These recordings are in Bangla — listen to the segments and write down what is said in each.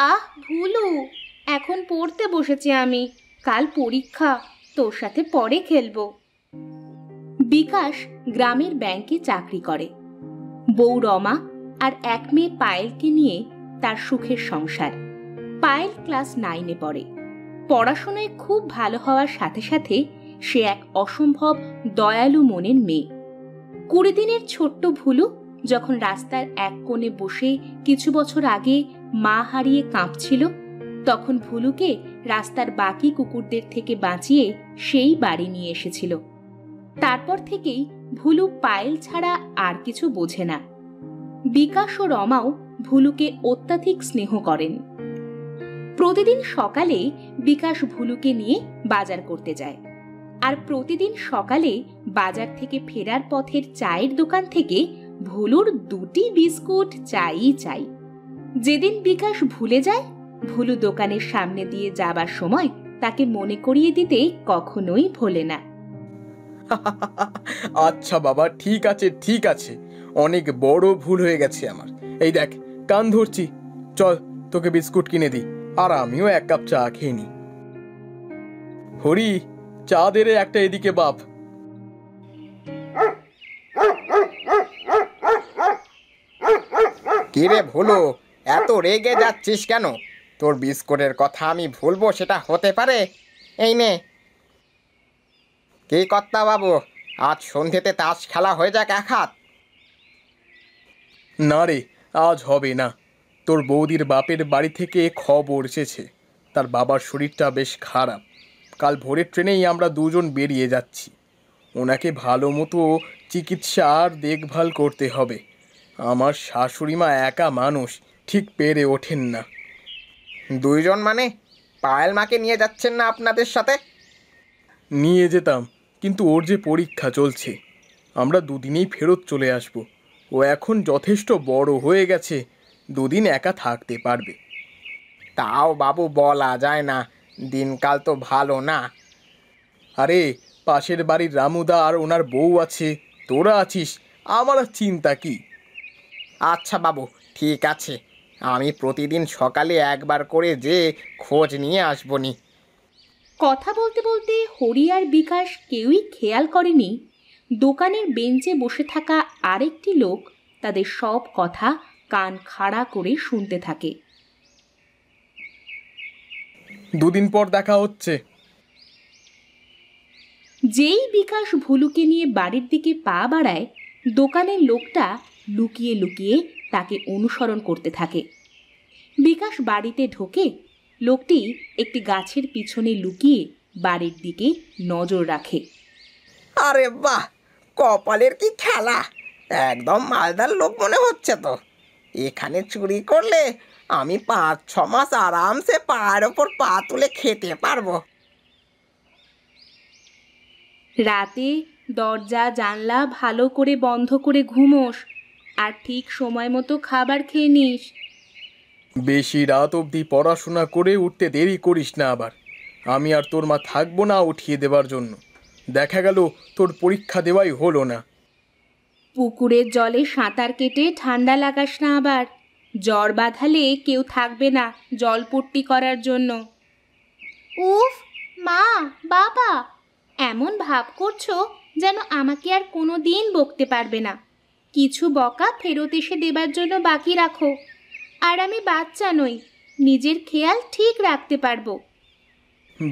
আহ, ভুলু, এখন পড়তে বসেছি আমি। কাল পরীক্ষা, তোর সাথে পরে খেলব। বিকাশ গ্রামের ব্যাংকে চাকরি করে। বউ রমা আর এক মেয়ে পায়েলকে নিয়ে তার সুখের সংসার। পায়েল ক্লাস নাইনে পড়ে। পড়াশোনায় খুব ভালো হওয়ার সাথে সাথে সে এক অসম্ভব দয়ালু মনের মেয়ে। কুড়ি দিনের ছোট্ট ভুলু যখন রাস্তার এক কোণে বসে কিছু বছর আগে মা হারিয়ে কাঁপছিল। তখন ভুলুকে রাস্তার বাকি কুকুরদের থেকে বাঁচিয়ে সেই বাড়ি নিয়ে এসেছিল। তারপর থেকেই ভুলু পায়েল ছাড়া আর কিছু বোঝে না। বিকাশ ও রমাও ভুলুকে অত্যাধিক স্নেহ করেন। প্রতিদিন সকালে বিকাশ ভুলুকে নিয়ে বাজার করতে যায়। আর প্রতিদিন সকালে বাজার থেকে ফেরার পথের চায়ের দোকান থেকে ভুলুর দুটি বিস্কুট চাই চাই যেদিন বিকাশ ভুলে যায় ভুলু দোকানের সামনে দিয়ে যাবার সময় তাকে মনে করিয়ে দিতে কখনোই ভোলে না। আচ্ছা বাবা ঠিক আছে ঠিক আছে। অনেক বড় ভুল হয়ে গেছে আমার। এই দেখ কান ধরছি। চল তোকে বিস্কুট কিনে দিই। আর আমিও এক কাপ চা খেয়ে নি হরি চা দে রে একটা এদিকে বাপ। কিরে ভুলো? এত রেগে যাচ্ছিস কেন? তোর বিস্কুটের কথা আমি ভুলবো, সেটা হতে পারে? এই নে। কি কর্তা বাবু, আজ সন্ধ্যেতে তাস খেলা হয়ে যাক এক হাত না রে, আজ হবে না। তোর বৌদির বাপের বাড়ি থেকে খবর এসেছে। তার বাবার শরীরটা বেশ খারাপ। কাল ভোরের ট্রেনেই আমরা দুজন বেরিয়ে যাচ্ছি। ওনাকে ভালো মতো চিকিৎসা আর দেখভাল করতে হবে। আমার শাশুড়ি মা একা মানুষ ঠিক পেরে ওঠেন না। দুইজন মানে পায়েল মাকে নিয়ে যাচ্ছেন না আপনাদের সাথে? নিয়ে যেতাম কিন্তু ওর যে পরীক্ষা চলছে আমরা দুদিনেই ফেরত চলে আসব। ও এখন যথেষ্ট বড় হয়ে গেছে দুদিন একা থাকতে পারবে। তাও বাবু বলা যায় না দিনকাল তো ভালো না। আরে পাশের বাড়ির রামুদা আর ওনার বউ আছে তোরা আছিস আমার চিন্তা কি? আচ্ছা বাবু ঠিক আছে। আমি প্রতিদিন সকালে একবার করে যে খোঁজ নিয়ে আসবনি। কথা বলতে বলতে হরি আর বিকাশ কেউই খেয়াল করেনি। দোকানের বেঞ্চে বসে থাকা আরেকটি লোক তাদের সব কথা কান খাড়া করে শুনতে থাকে। দুদিন পর দেখা হচ্ছে। যেই বিকাশ ভুলুকে নিয়ে বাড়ির দিকে পা বাড়ায় দোকানের লোকটা লুকিয়ে লুকিয়ে তাকে অনুসরণ করতে থাকে। বিকাশ বাড়িতে ঢোকে লোকটি একটি গাছের পিছনে লুকিয়ে বাড়ির দিকে নজর রাখে। আরে বাহ! কপালের কি খেলা? একদম মালদার লোক মনে হচ্ছে তো। এখানে চুরি করলে আমি পাঁচ ছ মাস আরামসে পায়ের ওপর পা তুলে খেতে পারব। রাতে দরজা জানলা ভালো করে বন্ধ করে ঘুমোস। আর ঠিক সময় মতো খাবার খেয়ে নিস। বেশি রাত অবধি পড়াশোনা করে উঠতে দেরি করিস না আবার। আমি আর তোর মা থাকব না উঠিয়ে দেবার জন্য। দেখা গেল তোর পরীক্ষা দেওয়াই হলো না। পুকুরের জলে সাঁতার কেটে ঠান্ডা লাগাস না আবার। জ্বর বাঁধালে কেউ থাকবে না জলপট্টি করার জন্য। উফ মা বাবা এমন ভাব করছ যেন আমাকে আর কোনো দিন বকতে পারবে না। কিছু বকা ফেরত এসে দেবার জন্য বাকি রাখো। আর আমি বাচ্চা নই নিজের খেয়াল ঠিক রাখতে পারব।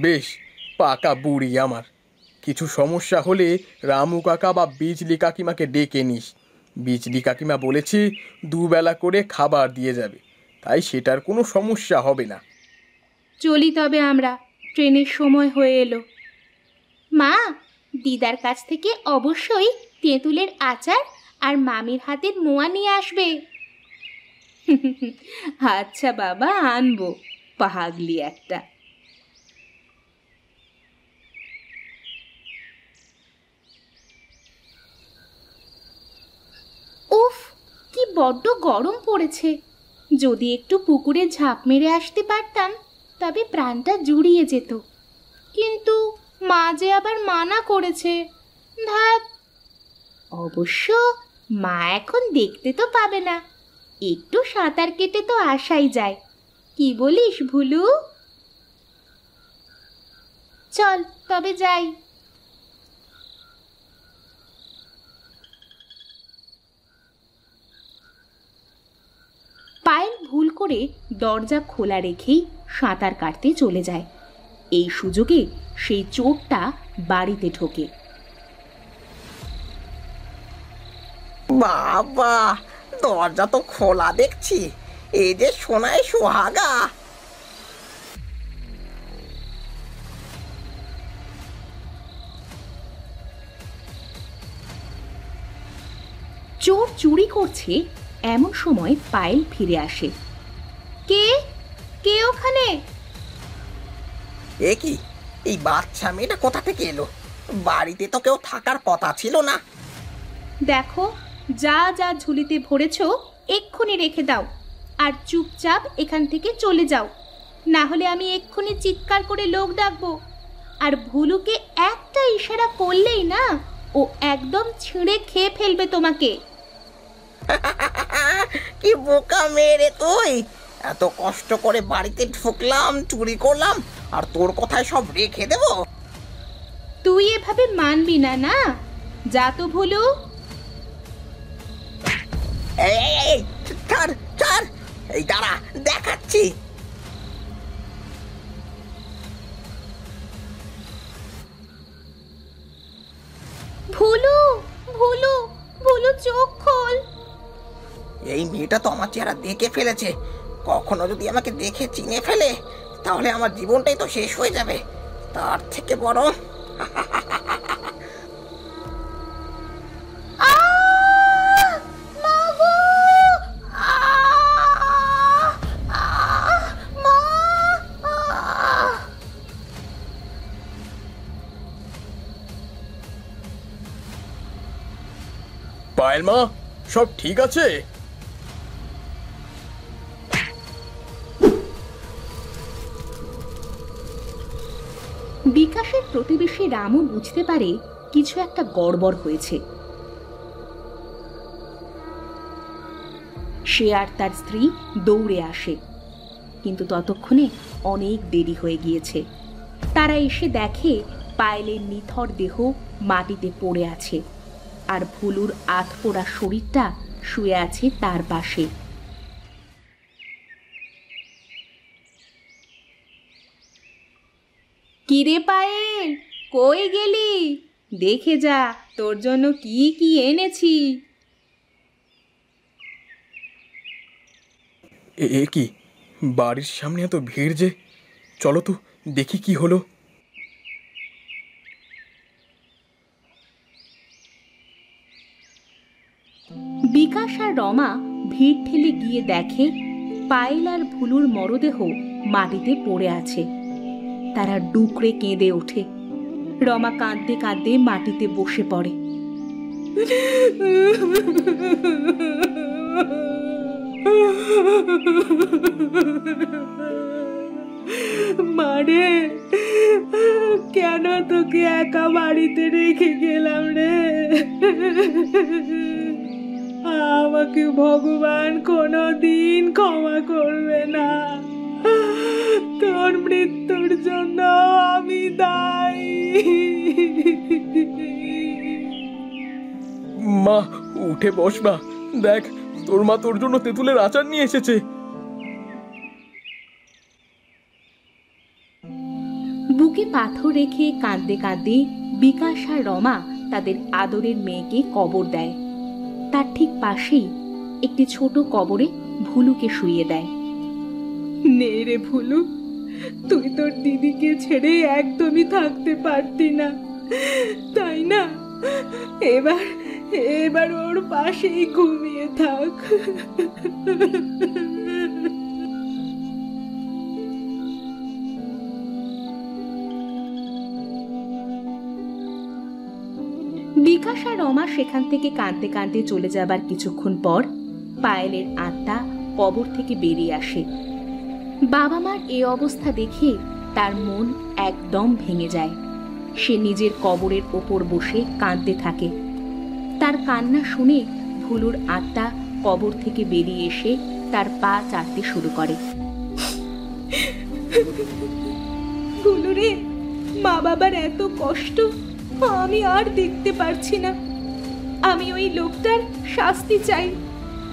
বেশ পাকা বুড়ি আমার। কিছু সমস্যা হলে রামু কাকা বা বিজলি কাকিমাকে ডেকে নিস। বিজলি কাকিমা বলেছে দুবেলা করে খাবার দিয়ে যাবে। তাই সেটার কোনো সমস্যা হবে না। চলি তবে আমরা ট্রেনের সময় হয়ে এলো। মা দিদার কাছ থেকে অবশ্যই তেঁতুলের আচার আর মামির হাতের মোয়া নিয়ে আসবে। আচ্ছা বাবা, আনব পাহাগলি একটা। উফ, কি বড্ড গরম পড়েছে। যদি একটু পুকুরে ঝাঁপ মেরে আসতে পারতাম, তবে প্রাণটা জুড়িয়ে যেত। কিন্তু মা যে আবার মানা করেছে ধাপ অবশ্য মা এখন দেখতে তো পাবে না। একটু সাঁতার কেটে তো আসাই যায়। কি বলিস ভুলু? চল, তবে যাই। পায়েল ভুল করে দরজা খোলা রেখেই সাঁতার কাটতে চলে যায়। এই সুযোগে সেই চোরটা বাড়িতে ঢোকে। বাবা দরজা তো খোলা দেখছি। এই যে সোনায় সোহাগা। চোর চুরি করছে এমন সময় পায়েল ফিরে আসে। কে? কে ওখানে? এ কি? এই বাচ্চা মেয়েটা কোথা থেকে এলো? বাড়িতে তো কেউ থাকার কথা ছিল না। দেখো যা যা ঝুলিতে ভরেছ এক্ষুনি রেখে দাও। আর চুপচাপ এখান থেকে চলে যাও। না হলে আমি এক্ষুনি চিৎকার করে লোক ডাকবো। আর ভুলুকে একটা ইশারা করলেই না ও একদম ছিঁড়ে খেয়ে ফেলবে তোমাকে। কি বোকা মেয়ে রে তুই! এত কষ্ট করে বাড়িতে ঢুকলাম চুরি করলাম আর তোর কথায় সব রেখে দেবো? তুই এভাবে মানবি না না? যা তো ভুলু। এই ছাড় ছাড়। এই দাঁড়া দেখাচ্ছি। ভুলু ভুলু ভুলু চোখ খোল। এই মেয়েটা তো আমার চেহারা দেখে ফেলেছে। কখনো যদি আমাকে দেখে চিনে ফেলে তাহলে আমার জীবনটাই তো শেষ হয়ে যাবে। তার থেকে বরং পায়েল মা, সব ঠিক আছে? বিকাশের প্রতিবেশী রামু বুঝতে পারে কিছু একটা গড়বড় হয়েছে। সে আর তার স্ত্রী দৌড়ে আসে, কিন্তু ততক্ষণে অনেক দেরি হয়ে গিয়েছে। তারা এসে দেখে পায়েলের নিথর দেহ মাটিতে পড়ে আছে। আর ভুলুর আত পোড়া শরীরটা শুয়ে আছে তার পাশে। কিরে পায়েল, কই গেলি? দেখে যা, তোর জন্য কি কি এনেছি। এ কি? বাড়ির সামনে এত ভিড় যে? চলো তো, দেখি কি হলো বিকাশ আর রমা ভিড় ঠেলে গিয়ে দেখে পায়েল আর ভুলুর মরদেহ মাটিতে পড়ে আছে। তারা ডুকরে কেঁদে ওঠে। রমা কাঁদতে কাঁদতে মাটিতে বসে পড়ে। মারে কেন তোকে একা বাড়িতে রেখে গেলাম রে? আমাকে ভগবান কোনো দিন ক্ষমা করবে না। তোর মৃত্যুর জন্য আমি দায়ী। মা উঠে বস মা। দেখ তোর মা তোর জন্য তেঁতুলের আচার নিয়ে এসেছে। বুকে পাথর রেখে কাঁদতে কাঁদতে বিকাশ আর রমা তাদের আদরের মেয়েকে কবর দেয়। তার ঠিক পাশেই একটি ছোট কবরে ভুলুকে শুয়ে দেয়। নে রে ভুলু, তুই তোর দিদিকে ছেড়ে একদমই থাকতে পারতি না। তাই না? এবার এবার ওর পাশেই ঘুমিয়ে থাক। আশা রমা সেখান থেকে কাঁদতে কাঁদতে চলে যাবার কিছুক্ষণ পর পায়েলের আত্মা কবর থেকে বেরিয়ে আসে। বাবা মার এ অবস্থা দেখে তার মন একদম ভেঙে যায়। সে নিজের কবরের ওপর বসে কাঁদতে থাকে। তার কান্না শুনে ভুলুর আত্মা কবর থেকে বেরিয়ে এসে তার পা চাটতে শুরু করে। ভুলুরে, মা বাবার এত কষ্ট আমি আর দেখতে পারছি না। আমি ওই লোকটার শাস্তি চাই,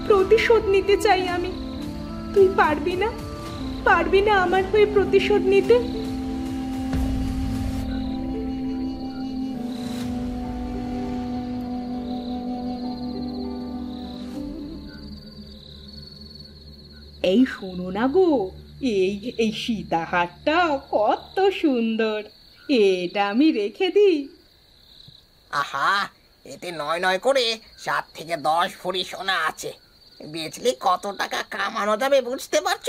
প্রতিশোধ নিতে চাই আমি। তুই পারবি না? পারবি না আমার হয়ে প্রতিশোধ নিতে? এই শোনো না গো, এই এই সীতাহারটা কত সুন্দর। এটা আমি রেখে দিই। আহা এতে নয় নয় করে সাত থেকে দশ ভরি সোনা আছে। বেচলে কত টাকা কামানো যাবে বুঝতে পারছ?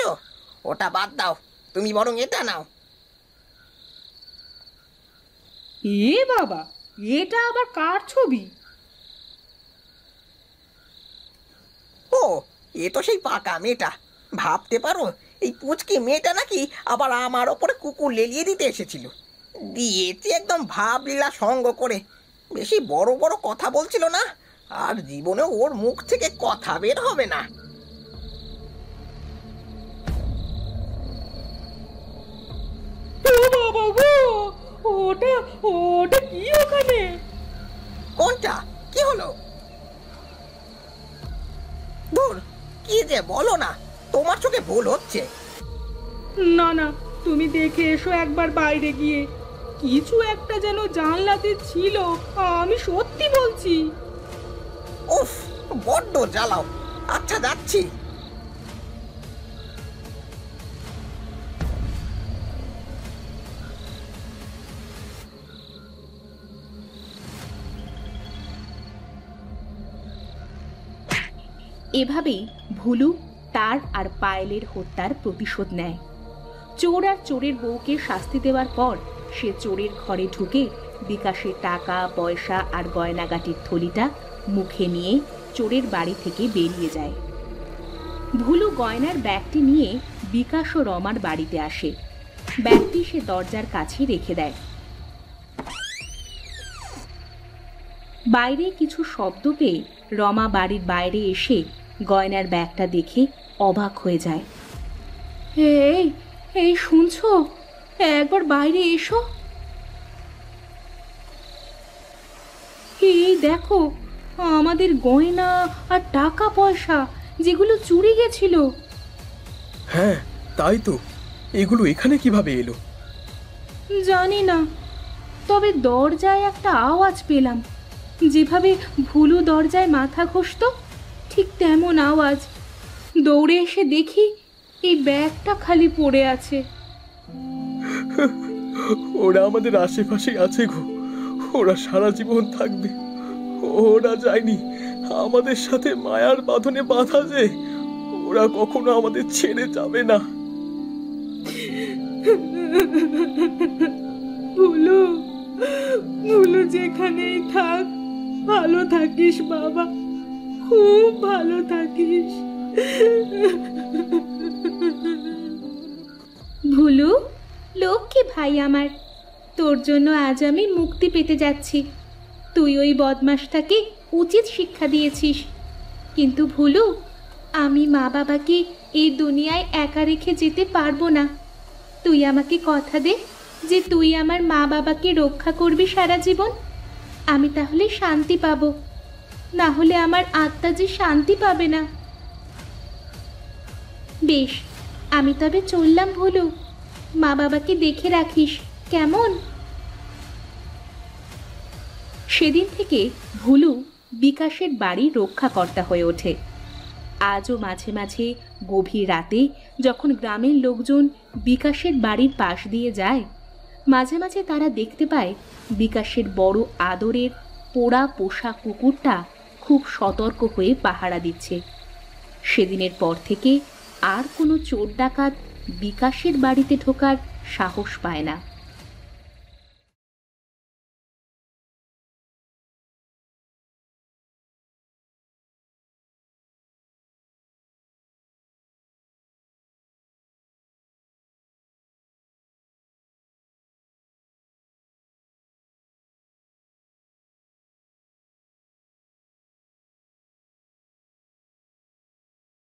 ওটা বাদ দাও তুমি বরং এটা নাও। এ বাবা এটা আবার কার ছবি? ও এ তো সেই পাকা মেয়েটা। ভাবতে পারো এই পুচকি মেয়েটা নাকি আবার আমার ওপরে কুকুর লেলিয়ে দিতে এসেছিল। দিয়েছি একদম ভাবলীলা সঙ্গ করে। বেশি বড় বড় কথা বলছিল না? আর জীবনে ওর মুখ থেকে কথা বের হবে না। ওটা কি ওখানে? কোনটা? কি হলো? ধুর কি যে বলো না তোমার চোখে ভুল হচ্ছে। না না তুমি দেখে এসো একবার বাইরে গিয়ে। কিছু একটা যেন জানলাতে ছিল আমি সত্যি বলছি। উফ বড্ড জ্বালাও। আচ্ছা যাচ্ছি। এভাবেই ভুলু তার আর পায়েলের হত্যার প্রতিশোধ নেয়। চোর আর চোরের বউকে শাস্তি দেওয়ার পর সে চোরের ঘরে ঢুকে বিকাশের টাকা, পয়সা আর গয়নাগাটির থলিটা মুখে নিয়ে চোরের বাড়ি থেকে বেরিয়ে যায়। ভুলু গয়নার ব্যাগটি নিয়ে বিকাশ ও রমার বাড়িতে আসে। ব্যাগটি সে দরজার কাছে রেখে দেয়। বাইরে কিছু শব্দ পেয়ে রমা বাড়ির বাইরে এসে গয়নার ব্যাগটা দেখে অবাক হয়ে যায়। এই এই শুনছো? একবার বাইরে এসো। এই দেখো আমাদের গয়না আর টাকা পয়সা যেগুলো চুরি গেছিল। হ্যাঁ তাই তো। এগুলো এখানে কীভাবে এলো? জানি না। তবে দরজায় একটা আওয়াজ পেলাম। যেভাবে ভুলু দরজায় মাথা ঘষত ঠিক তেমন আওয়াজ। দৌড়ে এসে দেখি এই ব্যাগটা খালি পড়ে আছে। ওরা আমাদের আশেপাশে আছে গো। ওরা সারা জীবন থাকবে। ওরা যায়নি। আমাদের সাথে মায়ার বাঁধনে বাঁধা যে, ওরা কখনো আমাদের ছেড়ে যাবে না। ভুলু ভুলু যেখানেই থাক, ভালো থাকিস বাবা। খুব ভালো থাকিস। ভুলু? লক্ষ্মী ভাই আমার, তোর জন্য আজ আমি মুক্তি পেতে যাচ্ছি। তুই ওই বদমাসটাকে উচিত শিক্ষা দিয়েছিস। কিন্তু ভুলু, আমি মা বাবাকে এই দুনিয়ায় একা রেখে যেতে পারব না। তুই আমাকে কথা দে যে তুই আমার মা বাবাকে রক্ষা করবি সারা জীবন। আমি তাহলে শান্তি পাবো। না হলে আমার আত্মা যে শান্তি পাবে না। বেশ, আমি তবে চললাম ভুলু। মা বাবাকে দেখে রাখিস, কেমন? সেদিন থেকে ভুলু বিকাশের বাড়ি রক্ষাকর্তা হয়ে ওঠে। আজও মাঝে মাঝে গভীর রাতে যখন গ্রামের লোকজন বিকাশের বাড়ির পাশ দিয়ে যায়, মাঝে মাঝে তারা দেখতে পায় বিকাশের বড় আদরের পোড়া পোষা কুকুরটা খুব সতর্ক হয়ে পাহারা দিচ্ছে। সেদিনের পর থেকে আর কোনো চোর ডাকাত বিকাশের বাড়িতে ঢোকার সাহস পায় না।